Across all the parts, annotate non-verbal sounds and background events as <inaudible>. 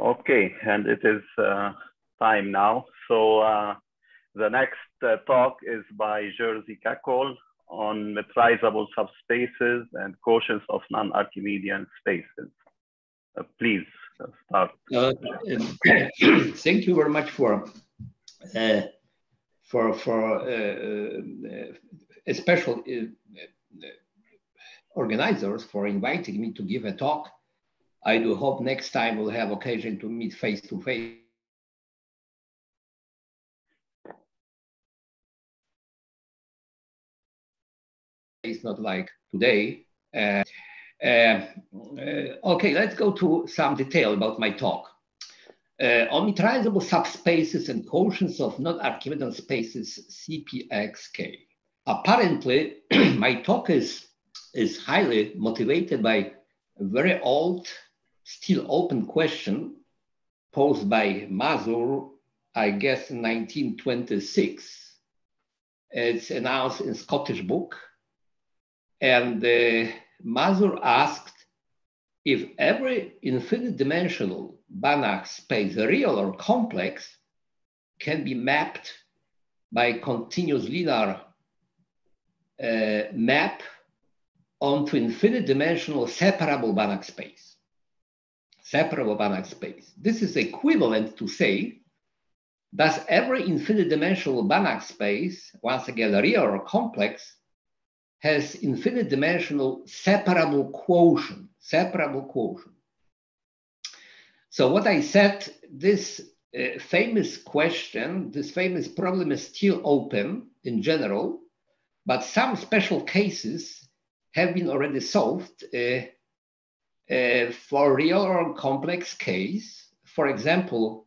Okay, and it is uh, time now. So uh, the next uh, talk is by Jerzy Kąkol on metrizable subspaces and quotients of non-Archimedean spaces. Uh, please uh, start. Uh, <clears throat> thank you very much for for for a special organizers for inviting me to give a talk I do hope next time we'll have occasion to meet face to face. It's not like today. Uh, uh, okay, let's go to some detail about my talk. Uh, on metrizable subspaces and quotients of non-Archimedean spaces CPXK. Apparently, <clears throat> my talk is, is highly motivated by very old still open question posed by Mazur, I guess, in 1926. It's announced in Scottish book. And uh, Mazur asked if every infinite dimensional Banach space, real or complex, can be mapped by continuous linear uh, map onto infinite dimensional separable Banach space separable Banach space. This is equivalent to say, does every infinite dimensional Banach space, once again real or complex, has infinite dimensional separable quotient, separable quotient. So what I said, this uh, famous question, this famous problem is still open in general, but some special cases have been already solved uh, uh, for real or complex case, for example,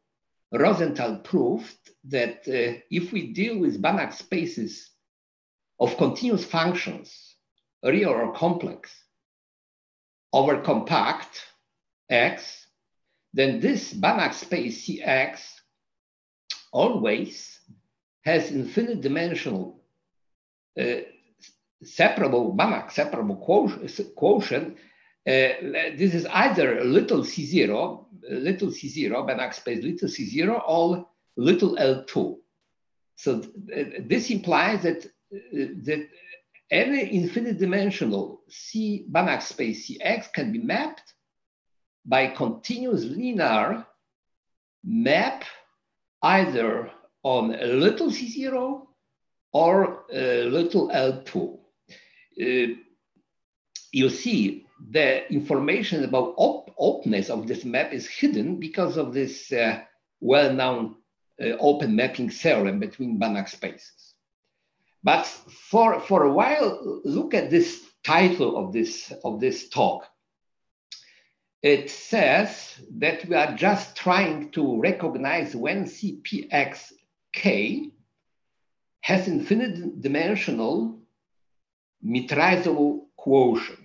Rosenthal proved that uh, if we deal with Banach spaces of continuous functions, real or complex, over compact X, then this Banach space Cx always has infinite dimensional uh, separable Banach separable quotient this is either little c0, little c0, Banach space little c0, or little L2. So th this implies that, uh, that any infinite dimensional C Banach space Cx can be mapped by continuous linear map either on a little c0 or a little L2. Uh, you see the information about op openness of this map is hidden because of this uh, well-known uh, open mapping theorem between Banach spaces. But for, for a while, look at this title of this, of this talk. It says that we are just trying to recognize when CPXK has infinite dimensional metrizable quotient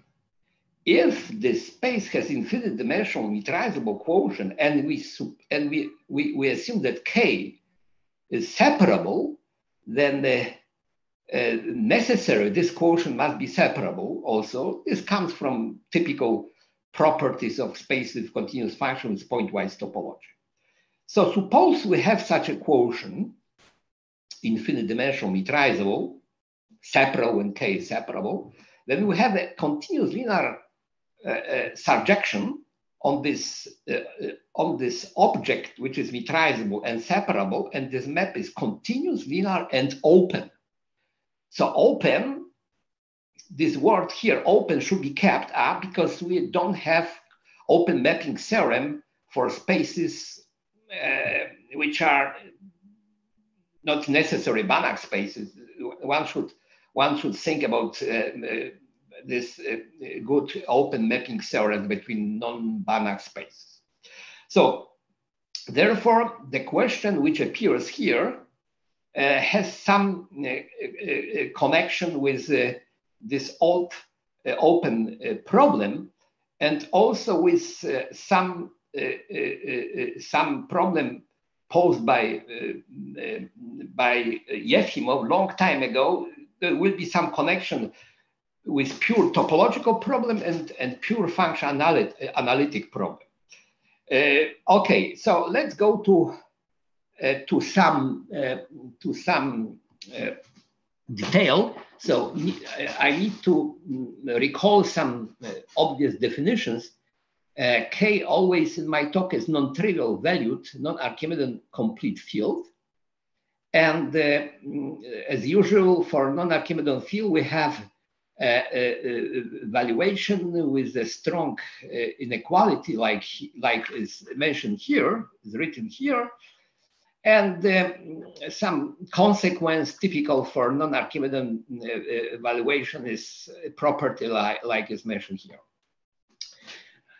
if the space has infinite dimensional metrizable quotient and we and we, we, we assume that k is separable, then the uh, necessary this quotient must be separable also. This comes from typical properties of space with continuous functions pointwise topology. So suppose we have such a quotient, infinite dimensional metrizable, separable when k is separable, then we have a continuous linear uh, uh, surjection on this uh, on this object which is metrizable and separable and this map is continuous linear and open. So open this word here open should be kept up because we don't have open mapping theorem for spaces uh, which are not necessary Banach spaces. One should one should think about uh, this uh, good open mapping theorem between non-Banach spaces. So therefore, the question which appears here uh, has some uh, uh connection with uh, this old uh, open problem and also with some, some problem posed by, by Yefimov long time ago. There will be some connection with pure topological problem and, and pure function analytic, analytic problem. Uh, okay, so let's go to uh, to some uh, to some uh, detail. So I need to mm, recall some uh, obvious definitions. Uh, K always in my talk is non-trivial valued, non-Archimedean complete field. And mm, as usual for non-Archimedean field, we have valuation with a strong uh, inequality like, like is mentioned here, is written here, and uh, some consequence typical for non-Archimedean uh, valuation is property like, like is mentioned here.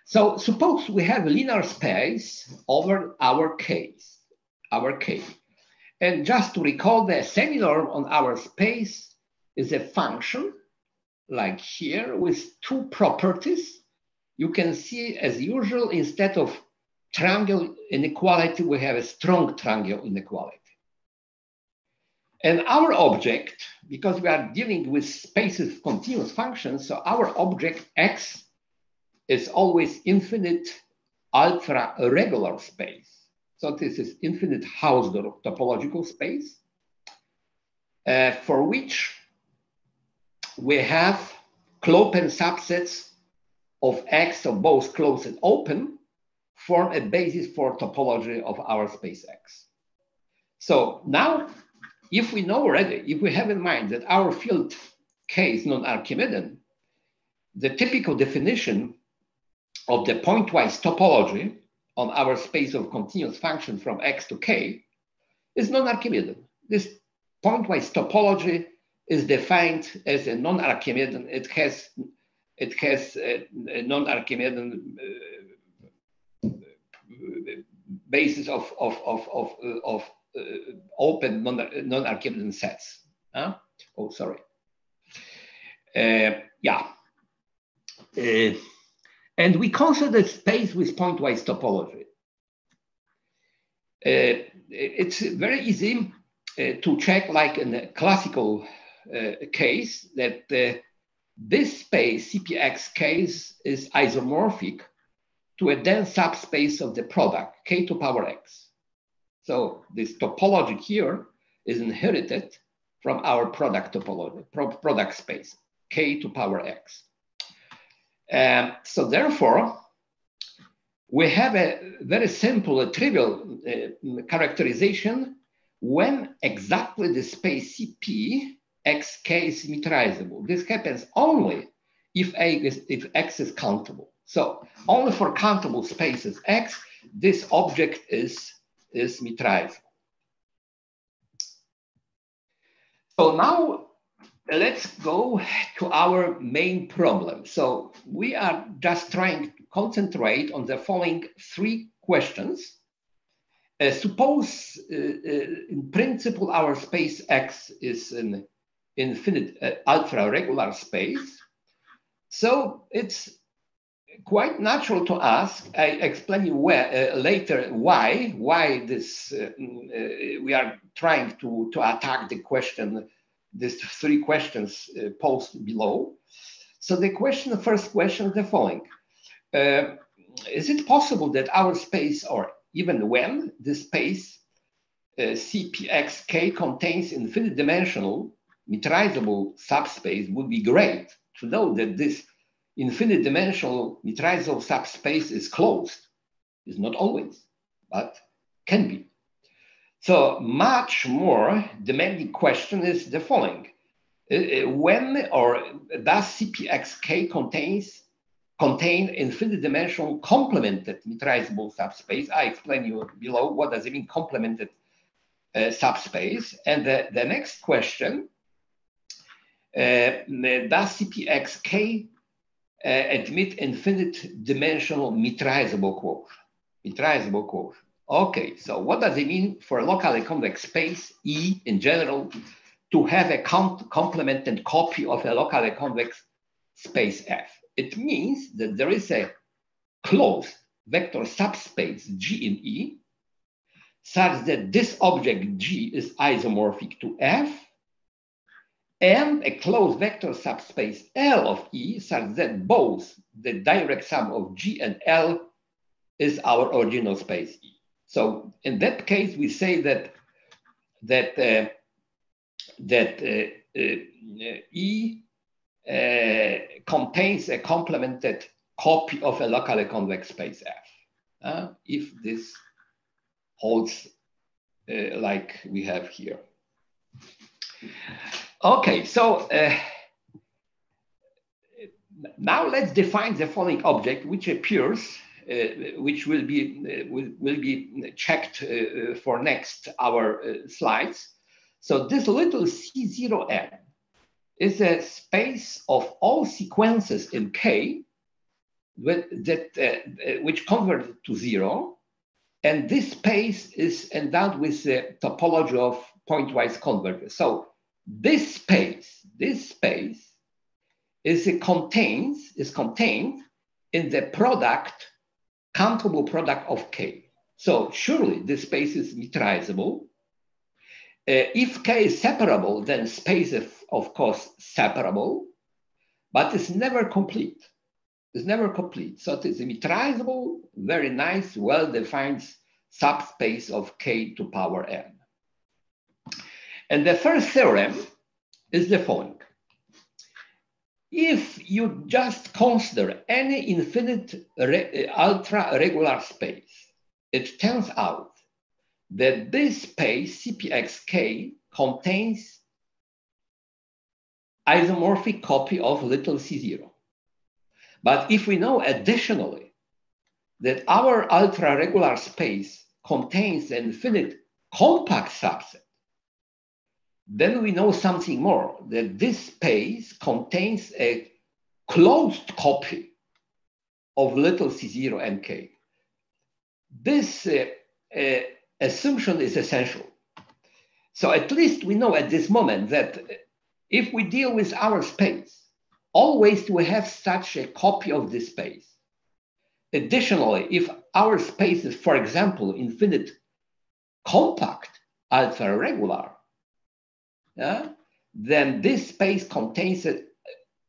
So suppose we have a linear space over our case, our K. And just to recall the seminorm on our space is a function like here with two properties. You can see as usual, instead of triangle inequality, we have a strong triangle inequality. And our object, because we are dealing with spaces continuous functions, so our object X is always infinite ultra regular space. So this is infinite Hausdorff topological space uh, for which we have clopen subsets of X of both closed and open form a basis for topology of our space X. So now, if we know already, if we have in mind that our field K is non-Archimedean, the typical definition of the pointwise topology on our space of continuous function from X to K is non-Archimedean. This pointwise topology is defined as a non-Archimedean. It has it has a, a non-Archimedean uh, basis of of of of, uh, of uh, open non-Archimedean sets. Huh? Oh, sorry. Uh, yeah. Uh, and we consider space with pointwise topology. Uh, it's very easy to check like in a classical uh, case that uh, this space, CPXK, is isomorphic to a dense subspace of the product, k to power x. So this topology here is inherited from our product topology, pro product space, k to power x. Um, so therefore, we have a very simple, a trivial uh, characterization when exactly the space CP xk is metrizable. This happens only if, a is, if x is countable. So only for countable spaces x, this object is, is metrizable. So now let's go to our main problem. So we are just trying to concentrate on the following three questions. Uh, suppose uh, uh, in principle our space X is an infinite uh, ultra regular space. So it's quite natural to ask, I explain you where, uh, later why, why this, uh, mm, uh, we are trying to, to attack the question, these three questions uh, posed below. So the question, the first question is the following. Uh, is it possible that our space, or even when the space CPXK contains infinite dimensional metrizable subspace would be great to know that this infinite dimensional metrizable subspace is closed. It's not always, but can be. So much more demanding question is the following. Uh, uh, when or does CPXK contains contain infinite dimensional complemented metrizable subspace? I explain you below what does it mean complemented uh, subspace. And the, the next question does CPXK uh, admit infinite dimensional metrizable quotient? Metrizable quotient. Okay, so what does it mean for a locally convex space E in general to have a count complemented copy of a locally convex space F? It means that there is a closed vector subspace G in E such that this object G is isomorphic to F and a closed vector subspace L of E such that both the direct sum of G and L is our original space E. So in that case, we say that that uh, that uh, uh, E uh, contains a complemented copy of a locally convex space F. If this holds uh, like we have here. Okay, so now let's define the following object, which appears, uh, which will be uh, will, will be checked uh, for next our slides. So this little C0n is a space of all sequences in K with, that, uh, which convert to zero. And this space is endowed with the topology of pointwise convergence. So this space, this space is it contains is contained in the product countable product of K. So surely this space is metrizable. Uh, if K is separable, then space is of course separable, but it's never complete. It's never complete. So it is metrizable, very nice, well-defined subspace of K to power n. And the first theorem is the following if you just consider any infinite re uh, ultra regular space, it turns out that this space CPXK contains isomorphic copy of little c0. But if we know additionally that our ultra regular space contains an infinite compact subset, then we know something more, that this space contains a closed copy of little c0 and k. This uh, uh, assumption is essential. So at least we know at this moment that if we deal with our space, always we have such a copy of this space. Additionally, if our space is, for example, infinite compact ultra regular, yeah, then this space contains a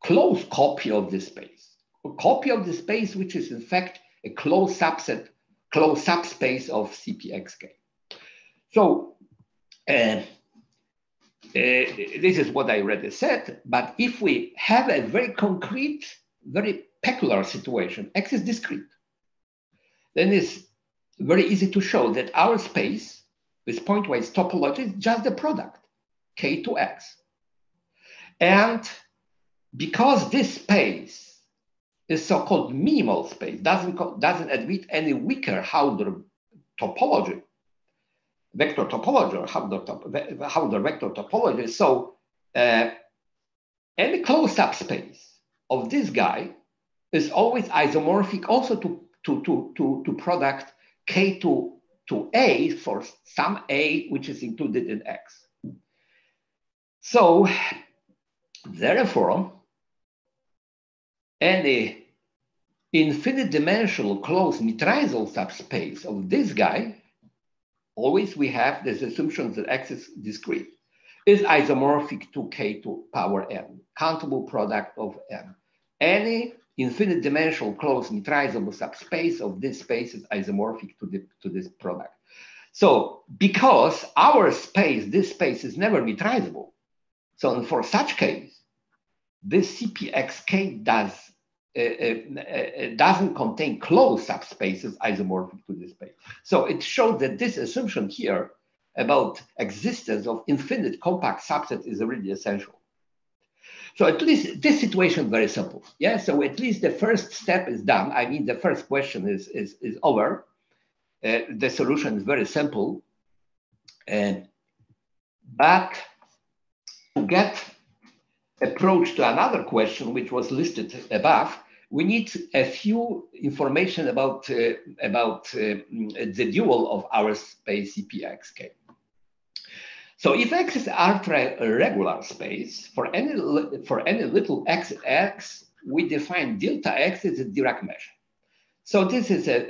closed copy of this space. A copy of the space, which is in fact a closed subset, closed subspace of CPXK. So uh, uh, this is what I already said, but if we have a very concrete, very peculiar situation, X is discrete, then it's very easy to show that our space with pointwise topology is just the product k to x. And because this space is so-called minimal space, doesn't, doesn't admit any weaker Hausdorff topology, vector topology or Hausdorff, top, Hausdorff vector topology. So uh, any closed subspace of this guy is always isomorphic also to, to, to, to, to product k to, to a for some a which is included in x. So therefore, any infinite dimensional closed metrizal subspace of this guy, always we have this assumption that X is discrete, is isomorphic to K to power n, countable product of n. Any infinite dimensional closed metrizable subspace of this space is isomorphic to, the, to this product. So because our space, this space is never metrizable, so for such case, this CPXK does uh, uh, uh, doesn't contain closed subspaces isomorphic to this space. So it shows that this assumption here about existence of infinite compact subset is really essential. So at least this situation is very simple. Yeah, so at least the first step is done. I mean, the first question is, is, is over. Uh, the solution is very simple. And, but to get approach to another question, which was listed above, we need a few information about, uh, about uh, the dual of our space CPXK. So if X is ultra-regular space, for any, for any little x, x, we define delta x as a Dirac measure. So this is a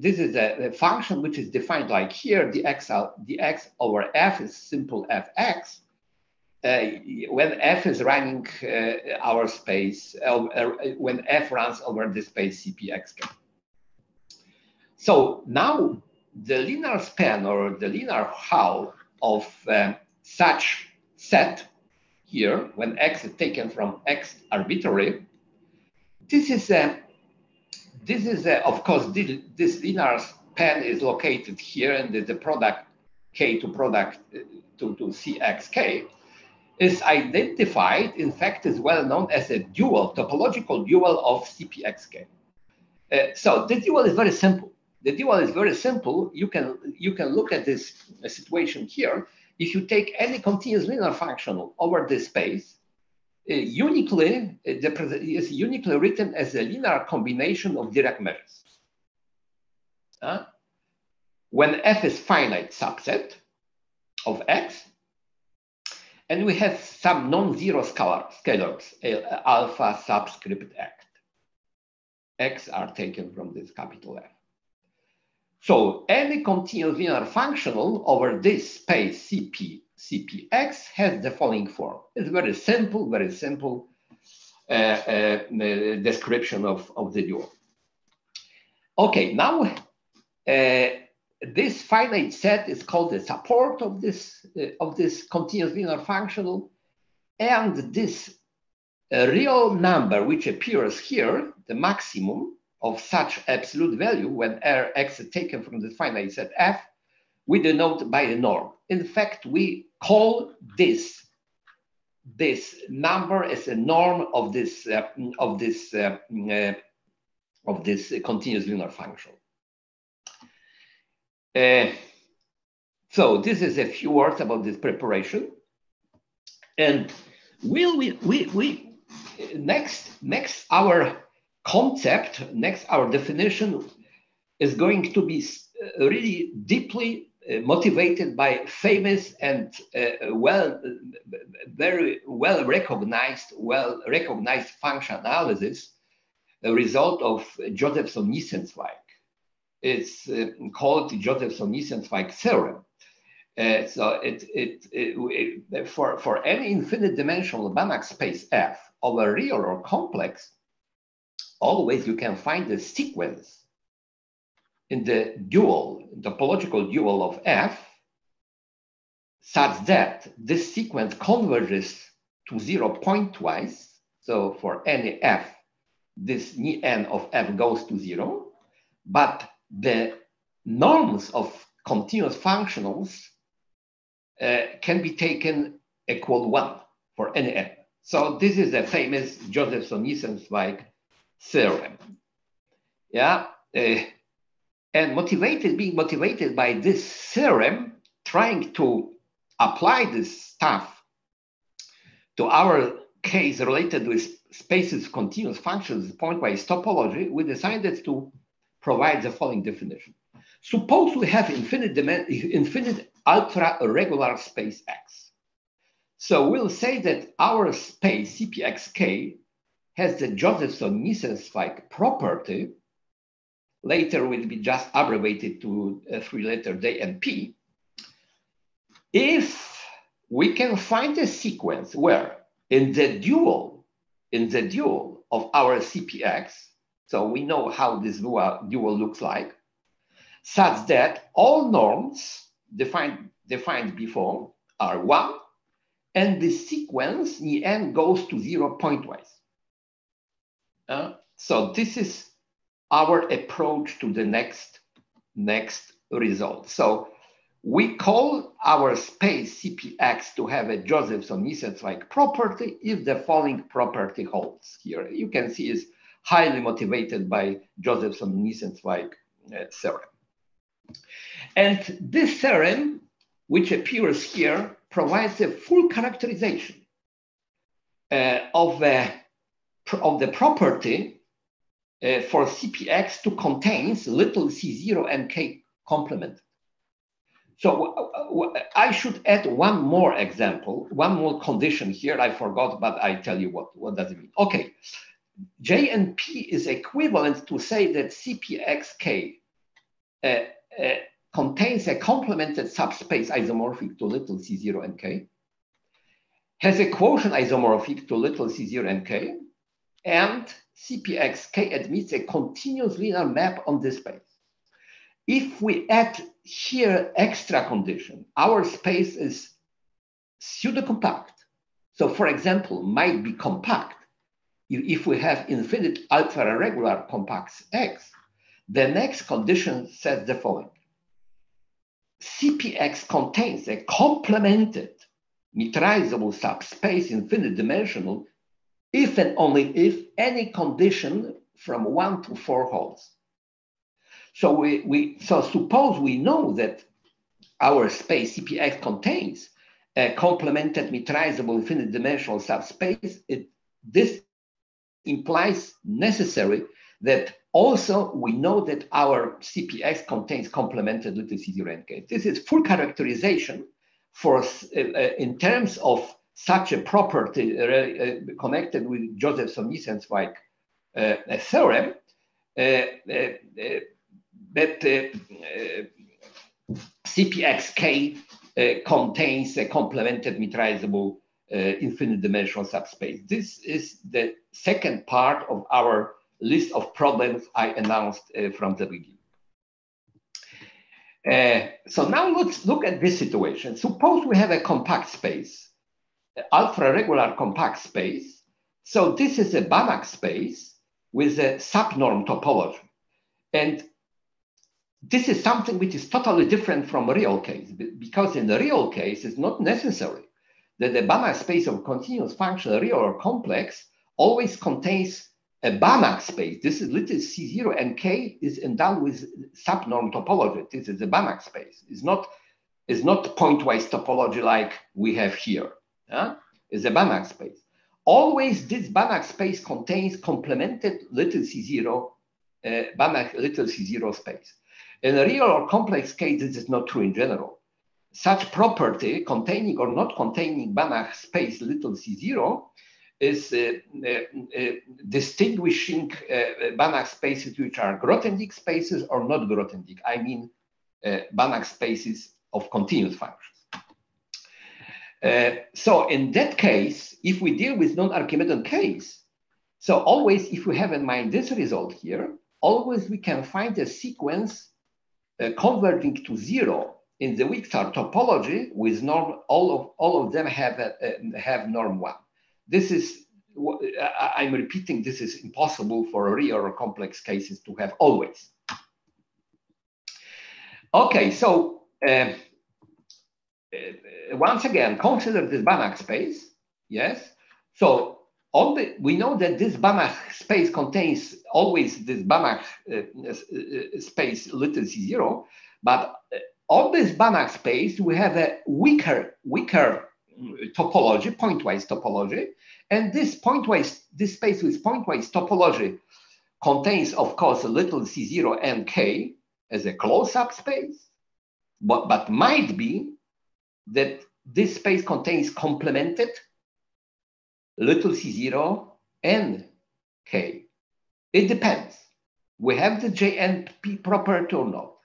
this is a, function which is defined like here, the x, the x over f is simple fx, when f is running uh, our space, uh, when f runs over the space CPXK. So now the linear span or the linear hull of um, such set here, when x is taken from x arbitrary, this is a, this is a, of course, this, this linear span is located here and the, product k to product uh, to, to cxk is identified, in fact, is well known as a dual, topological dual of cpxk. Uh, so the dual is very simple. The dual is very simple. You can, you can look at this situation here. If you take any continuous linear function over this space, uh, uniquely, uh, is uniquely written as a linear combination of Dirac measures. Uh, when f is finite subset of x, and we have some non-zero scalar, scalars, alpha subscript x. x are taken from this capital F. So any continuous linear functional over this space Cp, Cpx has the following form. It's very simple, very simple uh, uh, description of, of the dual. Okay, now uh, this finite set is called the support of this, uh, of this continuous linear functional. And this uh, real number, which appears here, the maximum of such absolute value when Rx is taken from the finite set F, we denote by the norm. In fact, we call this this number as a norm of this uh, of this uh, uh, of this continuous linear function. Uh, so this is a few words about this preparation. And will we, we, we, next, next our concept, next our definition is going to be uh, really deeply uh, motivated by famous and uh, well, very well recognized, well recognized function analysis, a result of Josefson-Nissenzweig it's uh, called the Josefson-Nissenzweig theorem. Uh, so it, it, it, it, for, for any infinite dimensional Banach space F of a real or complex, always you can find a sequence in the dual, topological dual of F, such that this sequence converges to zero pointwise. So for any F, this n of F goes to zero, but the norms of continuous functionals uh, can be taken equal one for any n. So this is a famous Josefson-Nissenzweig theorem. Yeah, uh, and motivated, being motivated by this theorem, trying to apply this stuff to our case related with spaces continuous functions pointwise topology, we decided to provides the following definition. Suppose we have infinite, infinite ultra regular space X. So we'll say that our space CPXK has the Josefson-Nissenzweig property, later will be just abbreviated to uh, a three-letter J and P, if we can find a sequence where in the dual, in the dual of our CPX, so we know how this dual looks like, such that all norms defined, defined before are one, and the sequence in the end goes to zero pointwise. Uh, so this is our approach to the next, next result. So we call our space CPX to have a Josefson-Nissenzweig property if the following property holds here. You can see is highly motivated by Josefson-Nissenzweig uh, theorem. And this theorem, which appears here, provides a full characterization uh, of, uh, of the property uh, for CPX to contain little C0 and K complement. So I should add one more example, one more condition here. I forgot, but I tell you what, what does it mean. Okay, J and P is equivalent to say that CPXK uh, uh, contains a complemented subspace isomorphic to little c0 and k, has a quotient isomorphic to little c0 and k, and CPXK admits a continuous linear map on this space. if we add here extra condition, our space is pseudo-compact. So for example, might be compact. If we have infinite ultra regular compact X, the next condition says the following. CPX contains a complemented metrizable subspace infinite dimensional if and only if any condition from one to four holds. So we, we so suppose we know that our space CPX contains a complemented metrizable infinite dimensional subspace. It, this implies necessary that also we know that our CPX contains complemented little C0 This is full characterization for uh, uh, in terms of such a property uh, uh connected with Josefson-Nissenzweig uh, theorem uh, that CPXK contains a complemented metrizable infinite dimensional subspace. This is the second part of our list of problems I announced from the beginning. Uh, so now let's look at this situation. Suppose we have a compact space, ultra regular compact space. So this is a Banach space with a sup norm topology. And this is something which is totally different from real case, because in the real case, it's not necessary that the Banach space of continuous function, real or complex, always contains a Banach space. This is little C0 and K is endowed with sup norm topology. This is a Banach space. It's not, it's not pointwise topology like we have here. It's a Banach space. Always this Banach space contains complemented little C0, uh, Banach little C0 space. In a real or complex case, this is not true in general. Such property containing or not containing Banach space little c0 is uh, uh, uh, distinguishing uh, Banach spaces which are Grothendieck spaces or not Grothendieck. I mean uh, Banach spaces of continuous functions. Uh, so in that case, if we deal with non-Archimedean case, so always if we have in mind this result here, always we can find a sequence uh, converging to zero in the weak star topology with norm, all of, all of them have, a, have norm one. This is, I'm repeating, this is impossible for real or complex cases to have always. Okay, so uh, uh, once again, consider this Banach space, yes? So on the, we know that this Banach space contains always this Banach uh, uh, space little c0, but uh, on this Banach space, we have a weaker, weaker mm, topology, pointwise topology. And this pointwise, this space with pointwise topology contains, of course, a little c0 and k as a closed subspace, but, but might be that this space contains complemented little c0 and k. It depends. We have the JNP property or not.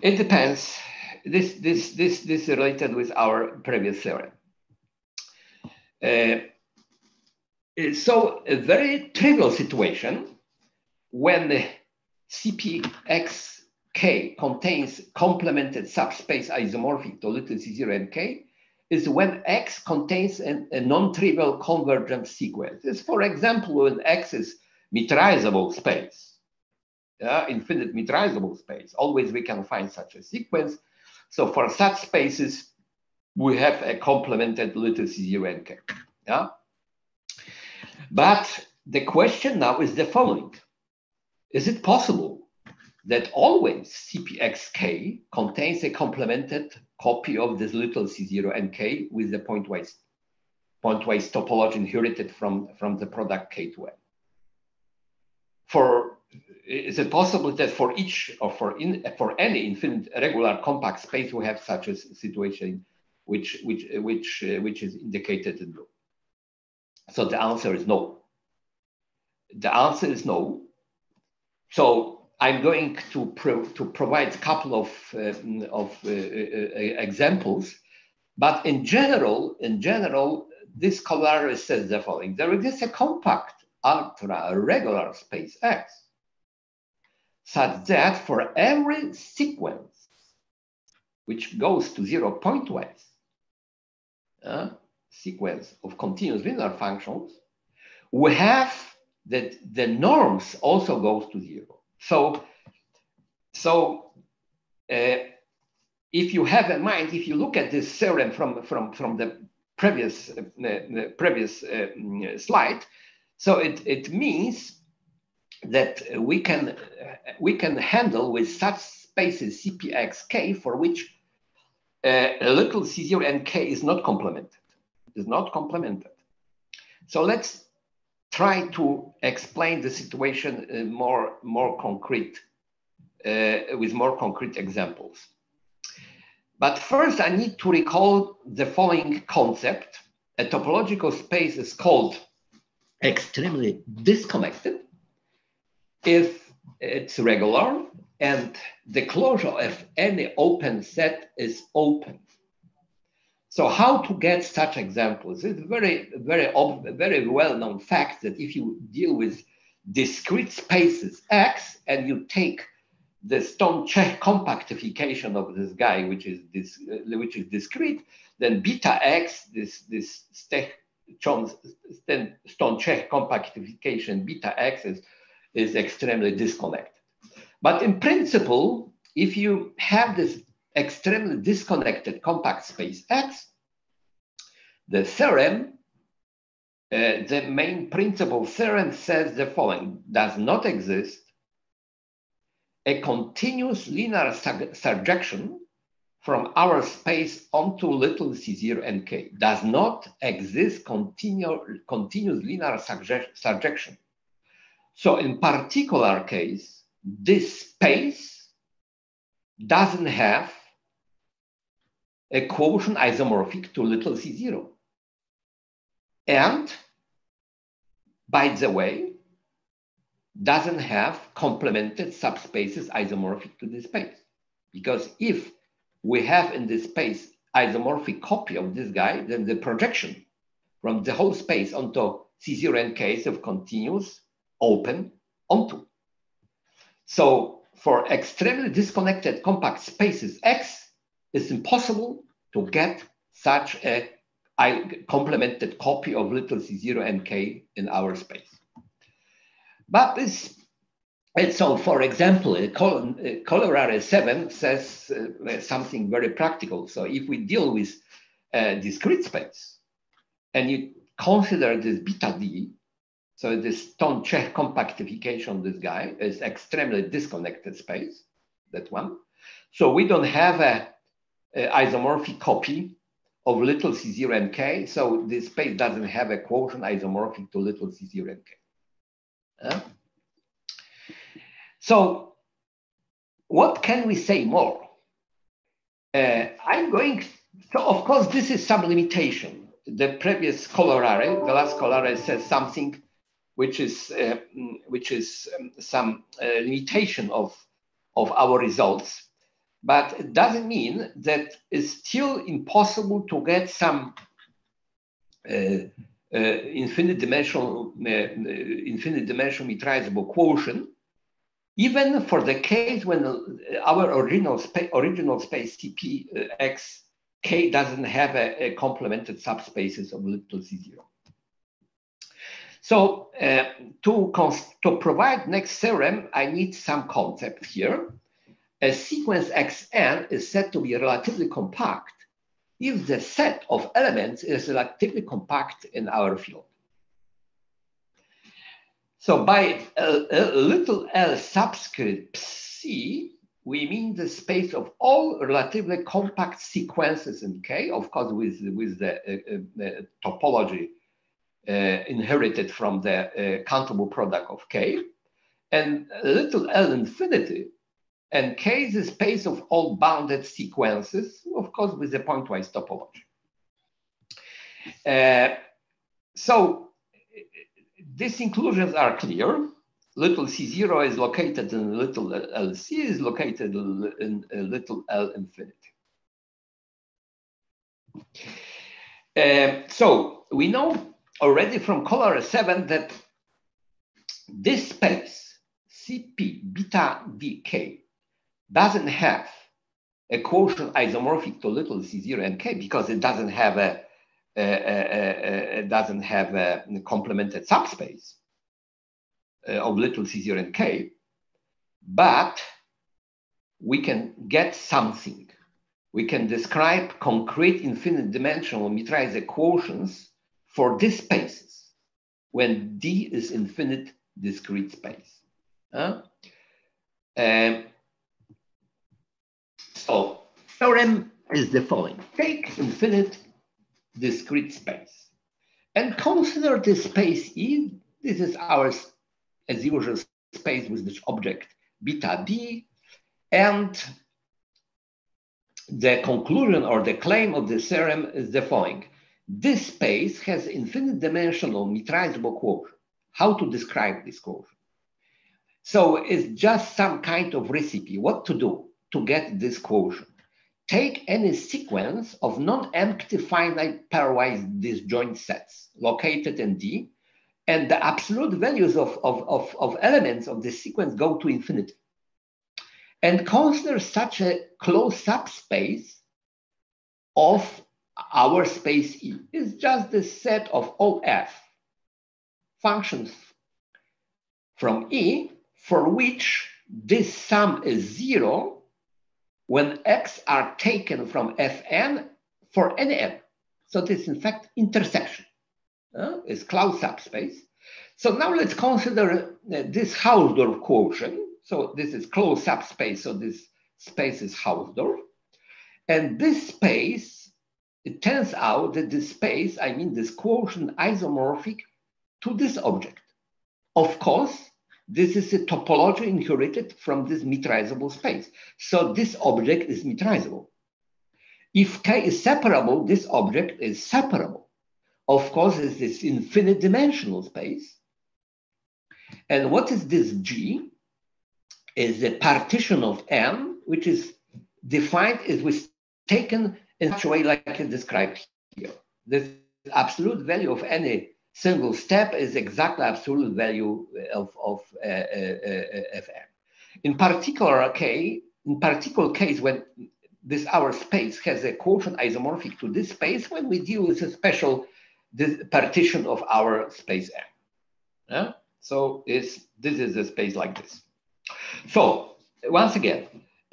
It depends. This, this, this, this is related with our previous theorem. Uh, so a very trivial situation when CPXK contains complemented subspace isomorphic to little c0 and k is when X contains an, a non-trivial convergent sequence. It's, for example, when X is metrizable space, yeah, infinite metrizable space. Always we can find such a sequence. So for such spaces, we have a complemented little c0 and k. Yeah? But the question now is the following. Is it possible that always CPXK contains a complemented copy of this little C0 and K with the pointwise, pointwise topology inherited from, from the product K to N. For, is it possible that for each or for, in, for any infinite regular compact space we have such a situation which, which, which, uh, which is indicated in blue? So the answer is no. The answer is no. So I'm going to, pro to provide a couple of, uh, of uh, uh, uh, examples, but in general, in general, this corollary says the following. There exists a compact ultra regular space X. such that for every sequence which goes to zero pointwise, uh, sequence of continuous linear functions, we have that the norms also goes to zero. So, so uh, if you have in mind, if you look at this theorem from, from, from the previous, uh, the previous uh, slide, so it, it means that we can, we can handle with such spaces CPXK for which uh, a little C0 and K is not complemented, is not complemented. So let's try to explain the situation uh, more, more concrete, uh, with more concrete examples. But first I need to recall the following concept. A topological space is called extremely disconnected if it's regular and the closure of any open set is open. So how to get such examples? It's very, very, very well-known fact that if you deal with discrete spaces X and you take the Stone-Čech compactification of this guy, which is this, uh, which is discrete, then beta X, this this Stone-Čech compactification beta X is, is extremely disconnected. But in principle, if you have this extremely disconnected compact space X, the theorem, uh, the main principle theorem says the following, does not exist a continuous linear surjection from our space onto little c0 and k. Does not exist continu continuous linear surjection. So in particular case, this space doesn't have a quotient isomorphic to little c0. And by the way, doesn't have complemented subspaces isomorphic to this space. Because if we have in this space isomorphic copy of this guy, then the projection from the whole space onto C0 and K is of continuous open onto. So for extremely disconnected compact spaces X, it's impossible to get such a complemented copy of little c0 and k in our space. But this, so for example, uh, corollary uh, 7 says uh, something very practical. So if we deal with a discrete space and you consider this beta d so this Stone-Čech compactification, this guy is extremely disconnected space, that one. So we don't have a, a isomorphic copy of little c0 and k. So this space doesn't have a quotient isomorphic to little c0 and k. So what can we say more? Uh, I'm going, so of course, this is some limitation. The previous corollary, the last corollary says something which is, uh, which is um, some uh, limitation of, of our results. But it doesn't mean that it's still impossible to get some uh, uh infinite dimensional, uh, infinite dimensional metrizable quotient, even for the case when our original, spa original space CP X K doesn't have a, a complemented subspaces of little C0. So uh, to, to provide next theorem, I need some concept here. A sequence Xn is said to be relatively compact if the set of elements is relatively compact in our field. So by a, a little l subscript c, we mean the space of all relatively compact sequences in K, of course, with, with the uh, uh, topology uh, inherited from the uh, countable product of K, and little L infinity. And K is the space of all bounded sequences, of course, with a pointwise topology. Uh, so these inclusions are clear. Little c0 is located in little lc is located in little l infinity. Uh, so we know already from corollary 7 that this space Cp beta dk doesn't have a quotient isomorphic to little c0 and k because it doesn't have a, a, a, a doesn't have a complemented subspace uh, of little c0 and k, but we can get something. We can describe concrete infinite dimensional metrizable quotients for these spaces when D is infinite discrete space. Uh, um, so theorem is the following. Take infinite discrete space and consider this space E. This is our, as usual, space with this object beta D. And the conclusion or the claim of the theorem is the following. This space has infinite dimensional metrizable quotient. How to describe this quotient? So it's just some kind of recipe, what to do to get this quotient. Take any sequence of non-empty finite pairwise disjoint sets located in D, and the absolute values of, of, of, of elements of the sequence go to infinity. And consider such a closed subspace of our space E. is just the set of all F functions from E for which this sum is zero when x are taken from fn for any n. So this is in fact intersection. Uh, is closed subspace. So now let's consider uh, this Hausdorff quotient. So this is closed subspace. So this space is Hausdorff. And this space, it turns out that this space, I mean this quotient isomorphic to this object. Of course, this is a topology inherited from this metrizable space. So this object is metrizable. If K is separable, this object is separable. Of course, it's this infinite dimensional space. And what is this G? Is a partition of M, which is defined as was taken in such a way like I described here. The absolute value of any single step is exactly absolute value of, of uh, uh, uh Fn. In particular case, in particular case when this our space has a quotient isomorphic to this space when we deal with a special partition of our space M. Yeah? So it's, this is a space like this. So once again,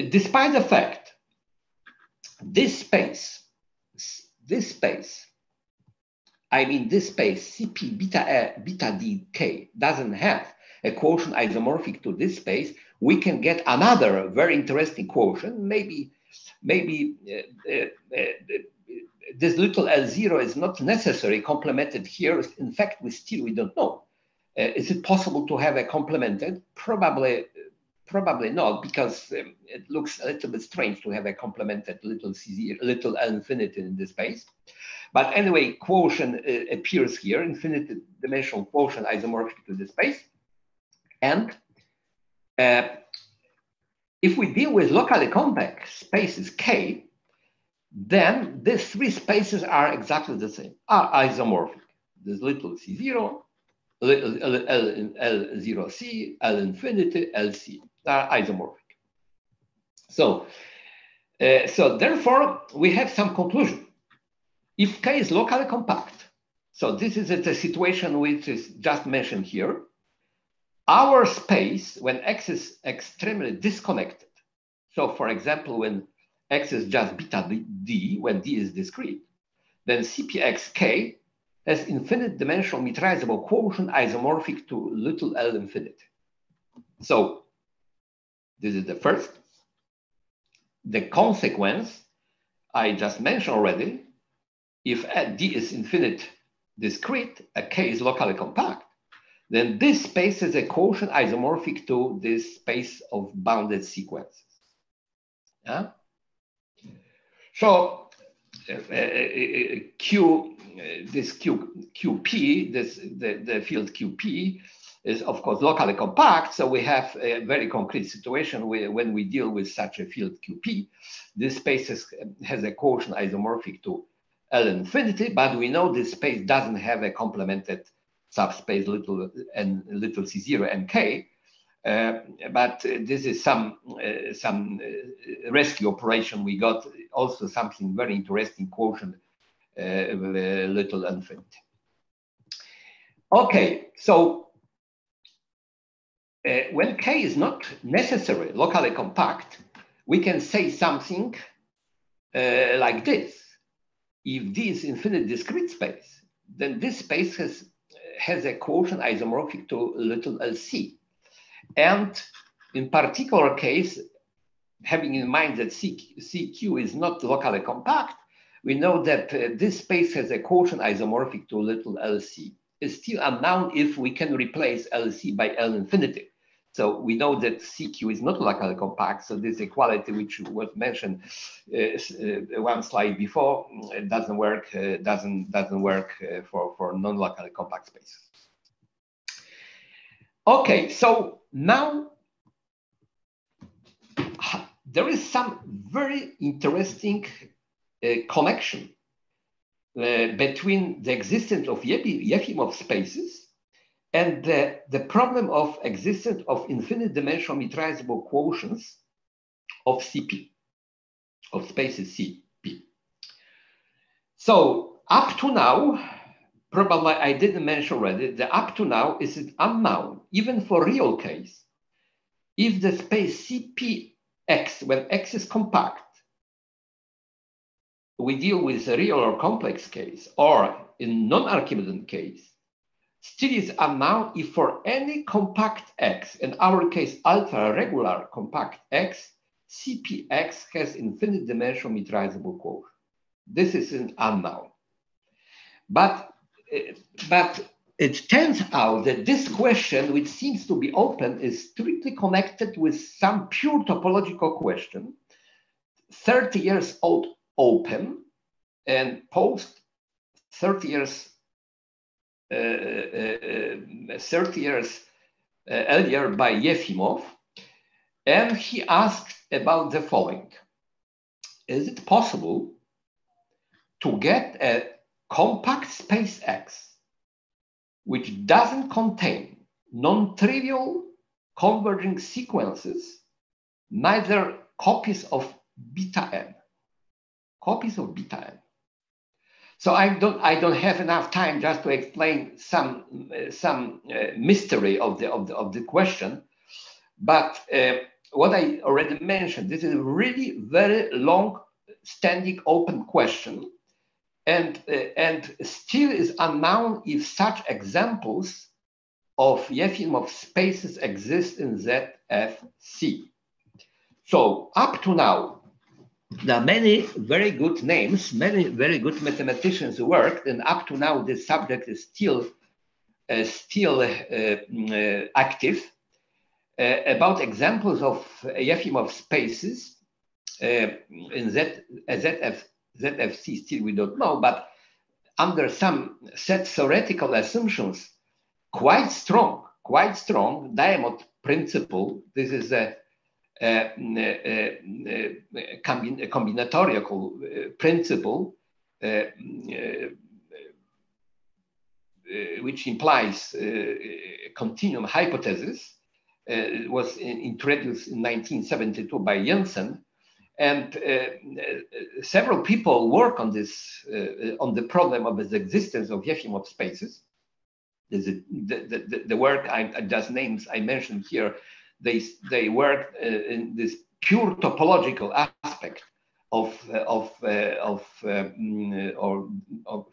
despite the fact this space, this space I mean, this space Cp beta, uh, beta dk doesn't have a quotient isomorphic to this space, we can get another very interesting quotient. Maybe, maybe uh, uh, uh this little L0 is not necessarily complemented here. In fact, we still we don't know. Uh, is it possible to have a complemented? Probably, probably not, because um, it looks a little bit strange to have a complemented little C0, little L infinity in this space. But anyway, quotient uh, appears here, infinite dimensional quotient isomorphic to the space. And uh, if we deal with locally compact spaces K, then these three spaces are exactly the same, are isomorphic. This little C0, L, 0 c L infinity, LC, are isomorphic. So, uh, so therefore, we have some conclusion. If K is locally compact, so this is the situation which is just mentioned here, our space, when X is extremely disconnected, so for example, when X is just beta D, when D is discrete, then CPXK has infinite dimensional metrizable quotient isomorphic to little L infinity. So this is the first. The consequence I just mentioned already if D is infinite discrete, a K is locally compact, then this space is a quotient isomorphic to this space of bounded sequences. Yeah? So uh, uh, uh Q, uh, this Q, QP, this, the, the field QP is of course locally compact. So we have a very concrete situation where when we deal with such a field QP, this space is, has a quotient isomorphic to L infinity, but we know this space doesn't have a complemented subspace little and little c0 and k. Uh, but this is some uh, some uh, rescue operation we got. Also something very interesting quotient uh, little infinite. Okay, so uh, when K is not necessarily locally compact, we can say something like this. If D is infinite discrete space, then this space has has a quotient isomorphic to little lc. And in particular case, having in mind that C, CQ is not locally compact, we know that uh, this space has a quotient isomorphic to little LC. It's still unknown if we can replace LC by L infinity. So we know that CQ is not locally compact. So this equality, which was mentioned uh, uh, one slide before, doesn't work. Uh, doesn't doesn't work uh, for for non-locally compact spaces. Okay, so now there is some very interesting uh, connection uh, between the existence of Yefimov spaces and the, the problem of existence of infinite dimensional metrizable quotients of CP, of spaces CP. So up to now, probably I didn't mention already, the up to now is it unknown, even for real case. If the space CPX, when X is compact, we deal with a real or complex case, or in non-Archimedean case, still is unknown if for any compact X, in our case, ultra regular compact X, CPX has infinite dimensional metrizable quotient. This is an unknown. But eh, but it turns out that this question, which seems to be open, is strictly connected with some pure topological question, 30 years old open, and post 30 years, Uh, uh, uh, 30 years uh, earlier by Yefimov. And he asked about the following. Is it possible to get a compact space X, which doesn't contain non-trivial converging sequences, neither copies of beta n, copies of beta n. So I don't, I don't have enough time just to explain some, some uh, mystery of the, of, the, of the question, but uh, what I already mentioned, this is a really very long standing open question and, uh, and still is unknown if such examples of Yefimov spaces exist in ZFC. So up to now, there are many very good names, many very good mathematicians worked, and up to now this subject is still, uh, still uh, uh, active. Uh, about examples of Yefimov spaces uh, in Z, ZF, ZFC still we don't know, but under some set theoretical assumptions, quite strong, quite strong Diamond principle. This is a, a, combinatorial uh, principle, uh, uh, uh which implies uh, continuum hypothesis, uh, was introduced in 1972 by Jensen, and several people work on this, on the problem of the existence of Yefimov spaces. The, the, the, work I, just names I mentioned here, they, they work uh, in this pure topological aspect of, uh, of, uh, of, um, or, of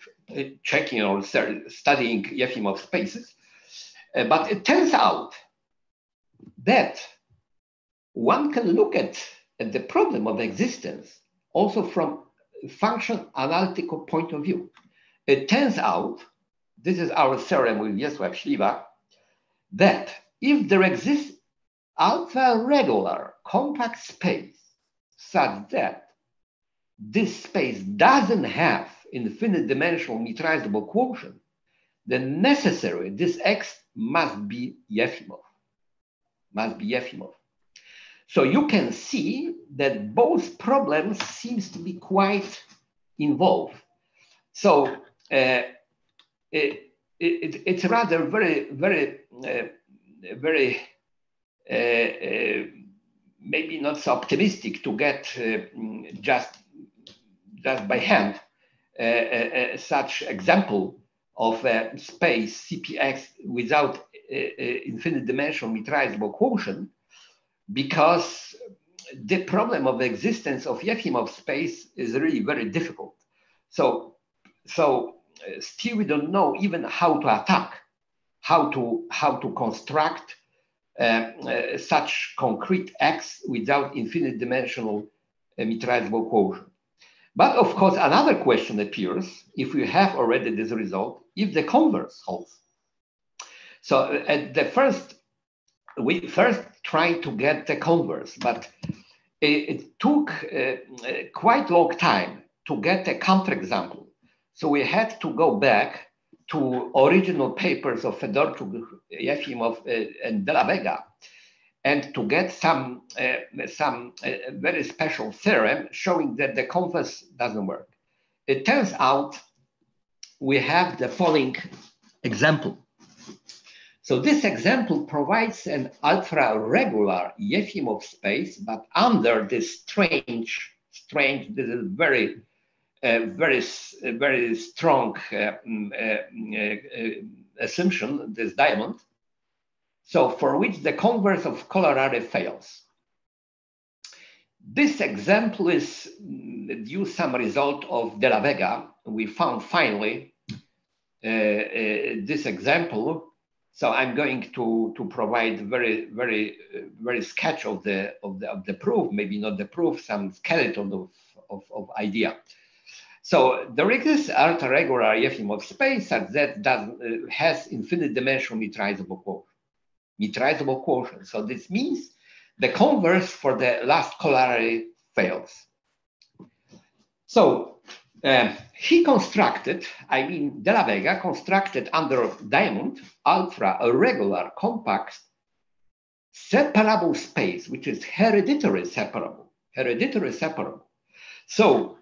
checking or studying Yefimov spaces. but it turns out that one can look at at the problem of existence also from function analytical point of view. It turns out, this is our theorem with Wiesław Śliwa, that if there exists ultra regular compact space such that this space doesn't have infinite dimensional metrizable quotient, then necessarily this X must be Yefimov, must be Yefimov. So you can see that both problems seems to be quite involved. So uh, it, it, it's rather very, very, uh, very Uh, uh, maybe not so optimistic to get uh, just just by hand such example of space CPX without infinite dimensional metrizable quotient because the problem of the existence of Yefimov space is really very difficult. So, so uh, still we don't know even how to attack, how to how to construct uh, uh, such concrete X without infinite dimensional uh, metrizable quotient. But of course, another question appears if we have already this result, if the converse holds. So uh, at the first, we first tried to get the converse, but it, it took uh, quite long time to get a counterexample. So we had to go back to original papers of Fedorchuk, Yefimov, uh, and De La Vega, and to get some, uh, some uh, very special theorem showing that the converse doesn't work. It turns out we have the following example. So this example provides an ultra-regular Yefimov space, but under this strange, strange, this is very, very, very strong uh, mm, uh, uh, assumption, this diamond. So for which the converse of corollary fails. This example is mm, due some result of De La Vega. We found finally uh, uh, this example so I'm going to, to provide very, very, very sketch of the, of the, of the proof, maybe not the proof, some skeleton of, of, of idea. So there exists ultra-regular Yefimov space that does, uh, has infinite dimensional metrizable quotient. Metrizable quotient. So this means the converse for the last corollary fails. So uh, he constructed, I mean, De La Vega constructed under diamond ultra a regular compact separable space, which is hereditary separable, hereditary separable. So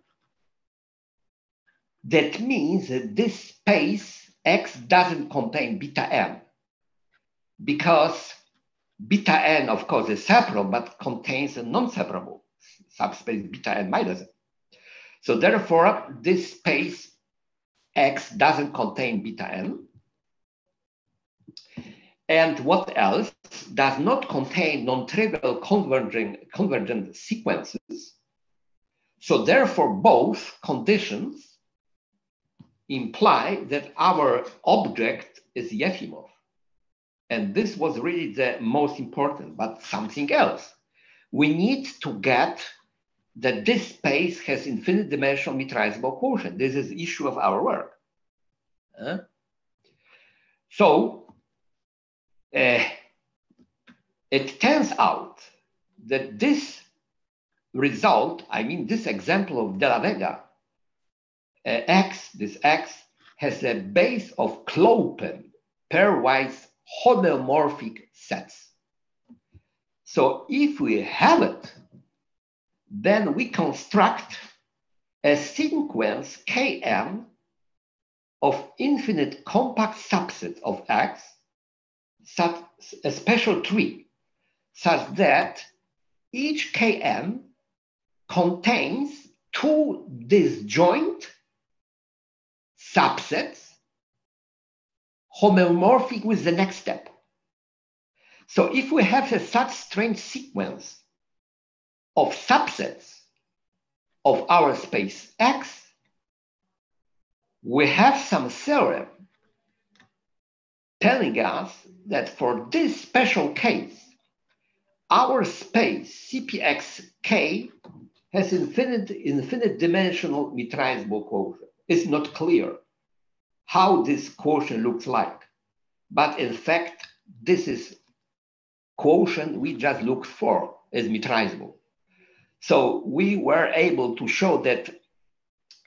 that means that this space X doesn't contain beta n because beta n, of course, is separable, but contains a non-separable subspace beta n minus. So therefore, this space X doesn't contain beta n. And what else does not contain non-trivial converging, convergent sequences. So therefore, both conditions imply that our object is Yefimov. And this was really the most important, but something else. We need to get that this space has infinite dimensional metrizable quotient. This is the issue of our work. Uh, so uh, it turns out that this result, I mean, this example of De La Vega, X, this X, has a base of clopen pairwise homeomorphic sets. So if we have it, then we construct a sequence Kn of infinite compact subsets of X, such a special tree, such that each Kn contains two disjoint subsets homeomorphic with the next step. So if we have a such strange sequence of subsets of our space X, we have some theorem telling us that for this special case, our space CPXK has infinite, infinite dimensional metrizable quotient. It's not clear how this quotient looks like. But in fact, this is quotient we just looked for as metrizable. So we were able to show that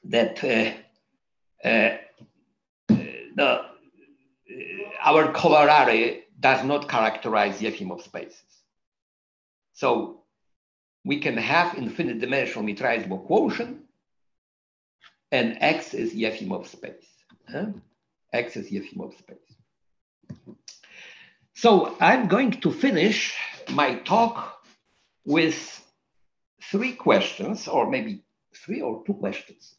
that uh, uh, the, uh, our corollary does not characterize Yefimov spaces. So we can have infinite dimensional metrizable quotient, and X is Yefimov space. Huh? X is Yefimov space. So I'm going to finish my talk with three questions, or maybe three or two questions.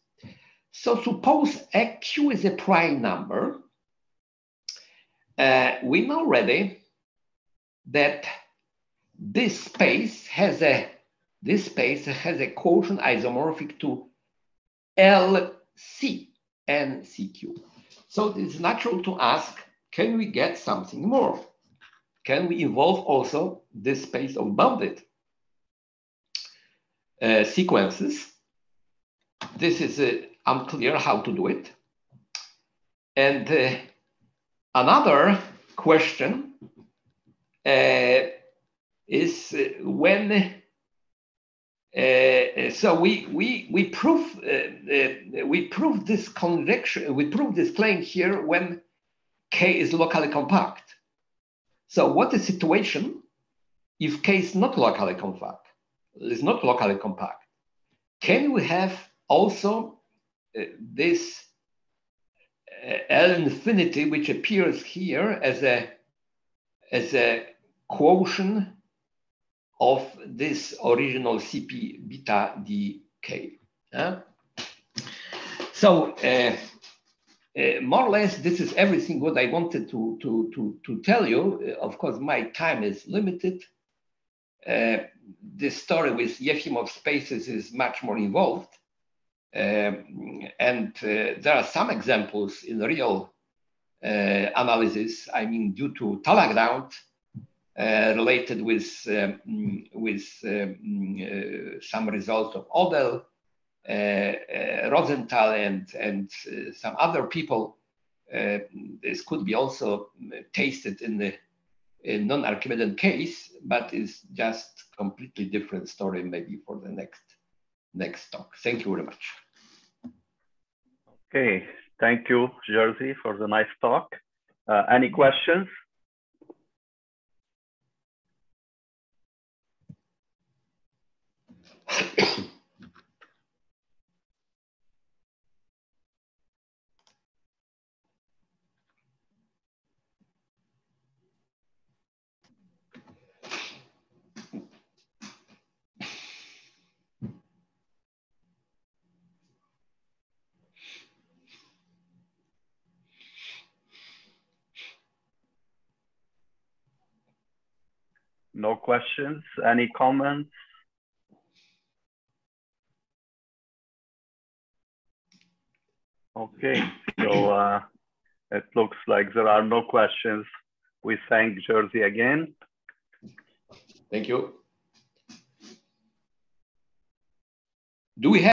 So suppose q is a prime number. Uh, we know already that this space has a this space has a quotient isomorphic to LC and CQ. So it's natural to ask, can we get something more? Can we involve also this space of bounded uh, sequences? This is uh, unclear how to do it. And uh, another question uh, is uh, when uh, so we we we prove uh, uh, we prove this conjecture we prove this claim here when k is locally compact. So what is the situation if k is not locally compact? Is not locally compact. Can we have also uh, this uh, L infinity which appears here as a as a quotient of this original CP beta dk. Uh, so uh, uh, more or less, this is everything what I wanted to, to, to, to tell you. Uh, of course, my time is limited. Uh, this story with Yefimov spaces is much more involved. Um, and uh, there are some examples in real analysis, I mean, due to Talagrand, uh, related with, um, with um, uh, some results of Odell, uh, Rosenthal, and, and some other people. this could be also tasted in the non-Archimedean case, but it's just completely different story maybe for the next next talk. Thank you very much. Okay, thank you, Jerzy, for the nice talk. Uh, any questions? No questions? Any comments? Okay, so uh, it looks like there are no questions. We thank Jerzy again. Thank you. Do we have